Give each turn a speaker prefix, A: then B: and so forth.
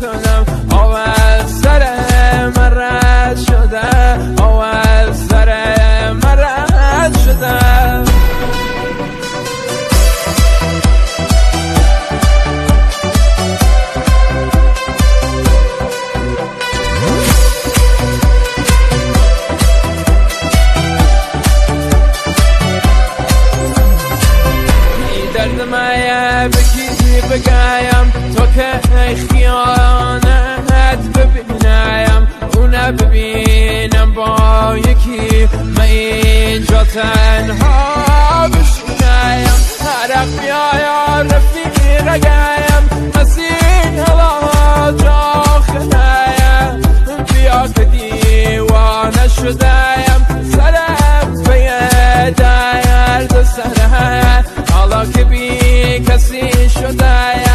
A: نکنم آو از سر من رد شده. آو از سر من رد شده. درد مایه بگیری بگایم. تو که خیال. ببینم با یکی. من اینجا تنها بشینم. عرق بیایا رفیقی رگم از این هوا جا خدایم بیا که دیوانه شدم. سرم به درد سرم. حالا که بی کسی شدایم.